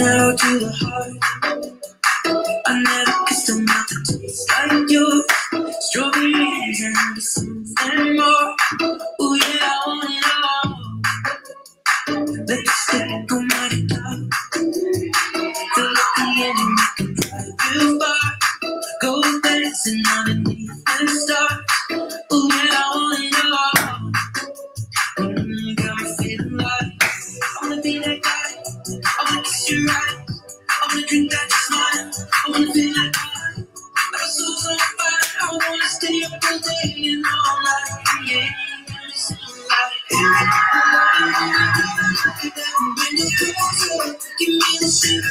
arrow to the heart. I never kissed a mouth that tastes like yours. Strawberries and something more. Ooh, yeah, I wanna know. Lipstick on my tongue. The lucky ending you can drive you far. Go dancing underneath the stars. I wanna kiss you right. I wanna drink that smile. I wanna feel like mine. Like soul's on fire. I wanna stay up all day and all night. Yeah. Give me the shit.